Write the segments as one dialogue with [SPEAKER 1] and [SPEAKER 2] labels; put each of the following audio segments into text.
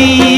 [SPEAKER 1] लाल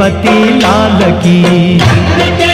[SPEAKER 1] अधिपति लाल की।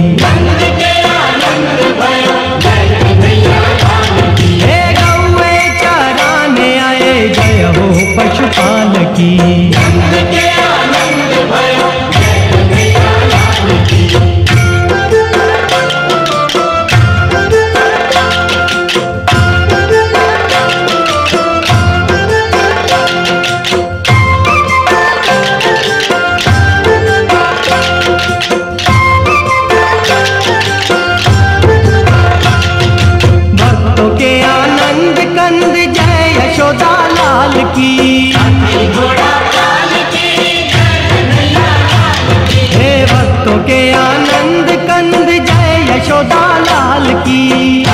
[SPEAKER 1] भक्तों के आनंद कंद जय यशोदा लाल की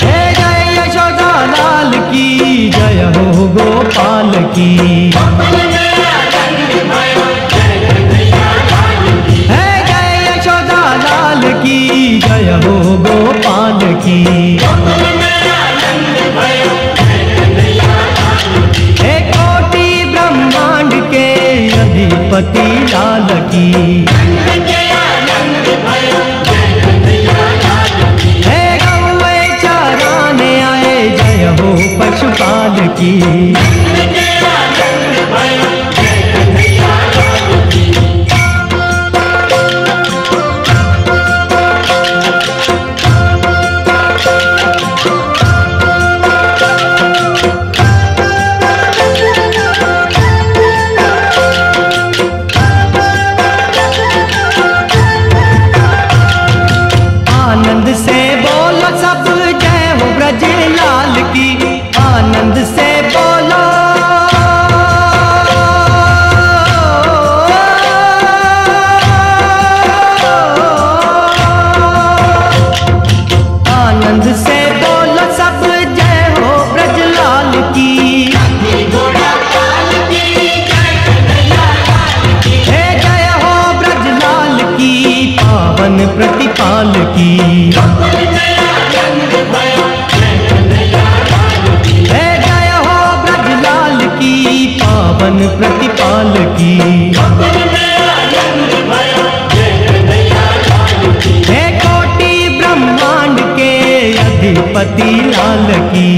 [SPEAKER 1] जय यशोदा लाल की, जय हो गोपाल की। जय यशोदा लाल की, जय हो गोपाल की। अधिपति लाल की हे गौए चराने आए जय हो पशुपाल की। पावन प्रतिपाल की। हे जय हो ब्रज लाल की, पावन प्रतिपाल की। हे कोटि ब्रह्मांड के अधिपति लाल की।